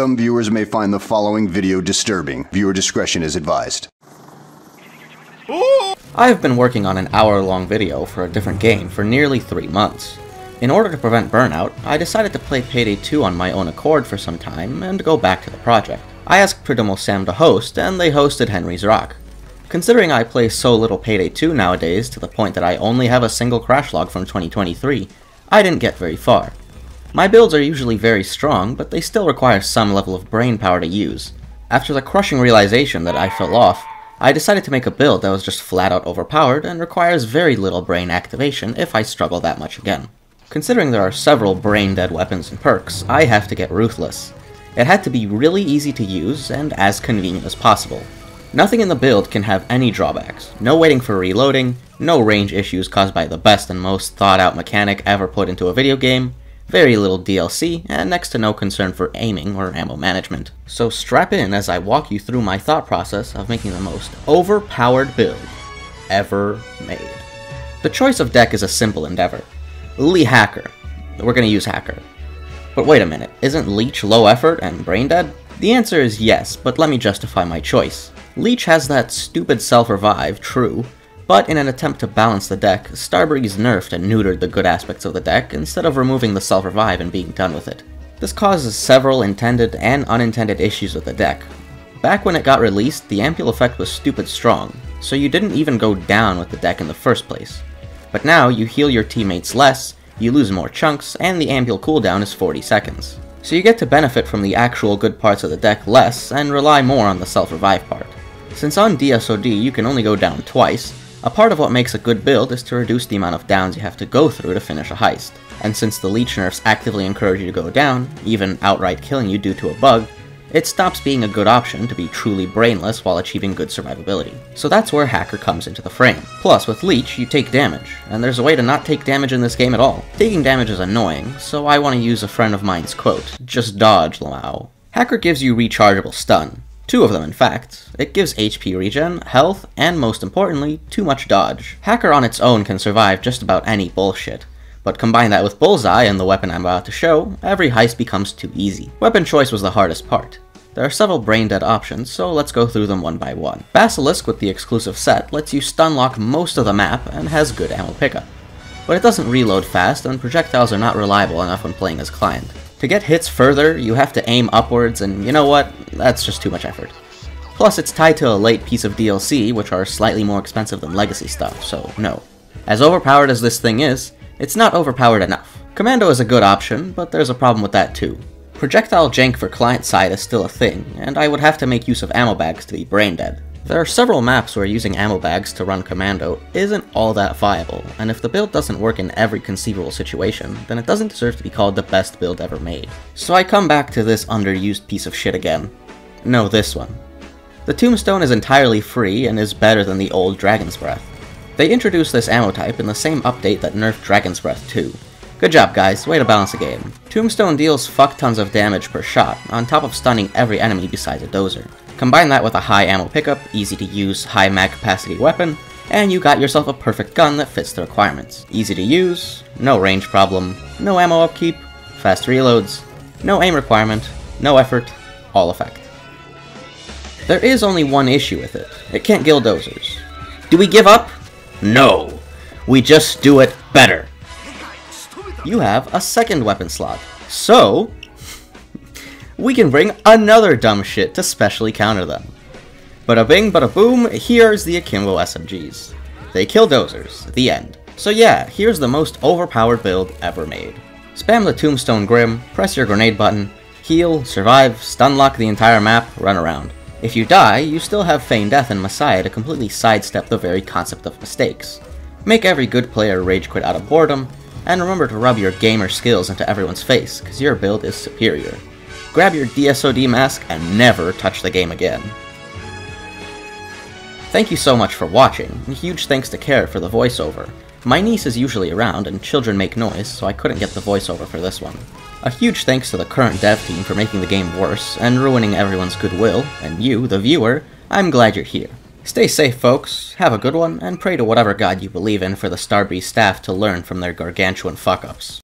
Some viewers may find the following video disturbing. Viewer discretion is advised. I have been working on an hour-long video for a different game for nearly three months. In order to prevent burnout, I decided to play Payday 2 on my own accord for some time and go back to the project. I asked Pridomo Sam to host, and they hosted Henry's Rock. Considering I play so little Payday 2 nowadays to the point that I only have a single crash log from 2023, I didn't get very far. My builds are usually very strong, but they still require some level of brain power to use. After the crushing realization that I fell off, I decided to make a build that was just flat out overpowered and requires very little brain activation if I struggle that much again. Considering there are several brain-dead weapons and perks, I have to get Ruthless. It had to be really easy to use and as convenient as possible. Nothing in the build can have any drawbacks. No waiting for reloading, no range issues caused by the best and most thought out mechanic ever put into a video game, very little DLC, and next to no concern for aiming or ammo management. So strap in as I walk you through my thought process of making the most overpowered build ever made. The choice of deck is a simple endeavor. Lee Hacker. We're gonna use Hacker. But wait a minute, isn't Leech low effort and brain dead? The answer is yes, but let me justify my choice. Leech has that stupid self-revive, true, but in an attempt to balance the deck, Starbreeze nerfed and neutered the good aspects of the deck instead of removing the self-revive and being done with it. This causes several intended and unintended issues with the deck. Back when it got released, the Ampule effect was stupid strong, so you didn't even go down with the deck in the first place. But now, you heal your teammates less, you lose more chunks, and the Ampule cooldown is 40 seconds. So you get to benefit from the actual good parts of the deck less, and rely more on the self-revive part. Since on DSOD you can only go down twice, a part of what makes a good build is to reduce the amount of downs you have to go through to finish a heist. And since the leech nerfs actively encourage you to go down, even outright killing you due to a bug, it stops being a good option to be truly brainless while achieving good survivability. So that's where Hacker comes into the frame. Plus, with Leech, you take damage, and there's a way to not take damage in this game at all. Taking damage is annoying, so I want to use a friend of mine's quote, just dodge, Lamau. Hacker gives you rechargeable stun, Two of them, in fact. It gives HP regen, health, and most importantly, too much dodge. Hacker on its own can survive just about any bullshit, but combine that with Bullseye and the weapon I'm about to show, every heist becomes too easy. Weapon choice was the hardest part. There are several brain-dead options, so let's go through them one by one. Basilisk with the exclusive set lets you stun lock most of the map and has good ammo pickup. But it doesn't reload fast, and projectiles are not reliable enough when playing as Client. To get hits further, you have to aim upwards, and you know what? That's just too much effort. Plus, it's tied to a late piece of DLC, which are slightly more expensive than legacy stuff, so no. As overpowered as this thing is, it's not overpowered enough. Commando is a good option, but there's a problem with that too. Projectile jank for client side is still a thing, and I would have to make use of ammo bags to be brain dead. There are several maps where using ammo bags to run commando isn't all that viable, and if the build doesn't work in every conceivable situation, then it doesn't deserve to be called the best build ever made. So I come back to this underused piece of shit again. No, this one. The Tombstone is entirely free and is better than the old Dragon's Breath. They introduced this ammo type in the same update that nerfed Dragon's Breath 2. Good job guys, way to balance the game. Tombstone deals fuck tons of damage per shot, on top of stunning every enemy besides a dozer. Combine that with a high ammo pickup, easy to use, high mag capacity weapon, and you got yourself a perfect gun that fits the requirements. Easy to use, no range problem, no ammo upkeep, fast reloads, no aim requirement, no effort, all effect. There is only one issue with it. It can't kill dozers. Do we give up? No. We just do it better. You have a second weapon slot. So, we can bring another dumb shit to specially counter them. Bada bing, bada boom, here's the Akimbo SMGs. They kill dozers, the end. So yeah, here's the most overpowered build ever made. Spam the Tombstone Grimm, press your grenade button, heal, survive, stun lock the entire map, run around. If you die, you still have Feign Death and Messiah to completely sidestep the very concept of mistakes. Make every good player rage quit out of boredom, and remember to rub your gamer skills into everyone's face, cause your build is superior grab your DSOD mask, and never touch the game again. Thank you so much for watching, and huge thanks to Carrot for the voiceover. My niece is usually around, and children make noise, so I couldn't get the voiceover for this one. A huge thanks to the current dev team for making the game worse, and ruining everyone's goodwill, and you, the viewer, I'm glad you're here. Stay safe, folks, have a good one, and pray to whatever god you believe in for the Starbreeze staff to learn from their gargantuan fuck-ups.